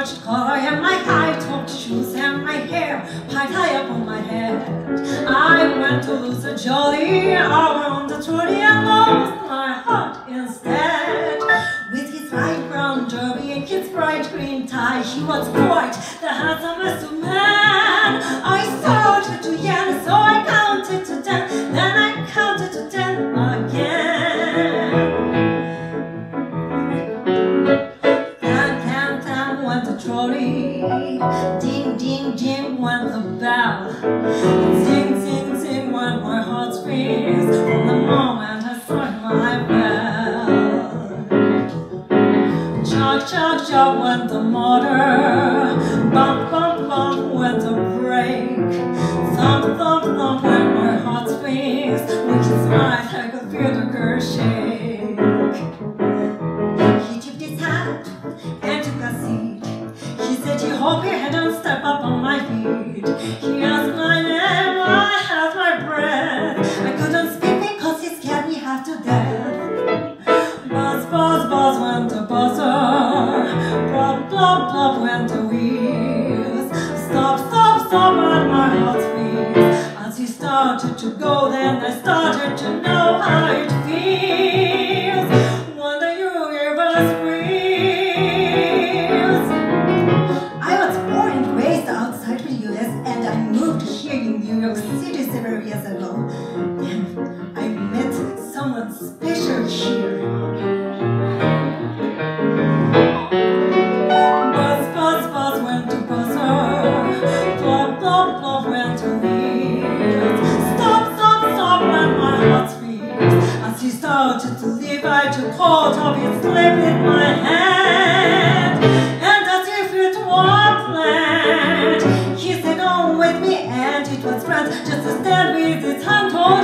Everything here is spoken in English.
torch collar and my high-topped shoes and my hair piled high up on my head. I went to lose a jolly hour on the trolley and lost my heart instead. With his light brown derby and his bright green tie, he was quite the handsomest Ding, ding, ding went the bell. Zing, zing, zing went my heartstrings from the moment I struck my bell. Chug, chug, chug went the motor. Bump, bump, bump went the brake. Thump, thump, thump went my heartstrings. With his eyes, I could feel the girl shake. He said he hoped he hadn't stepped up on my feet. He asked my name, I held my breath. I couldn't speak because he scared me half to death. Buzz, buzz, buzz went the buzzer. Plop, plop, plop went the wheels. Stop, stop, stop went my heart speeds. As he started to go, then I started to know how it feels. New York City several years ago. I met someone special here. Buzz, buzz, buzz went to uh, went to leave. Stop, stop, stop when my to hold of his slip in my hand. And as if it were planned. 这辈子参透。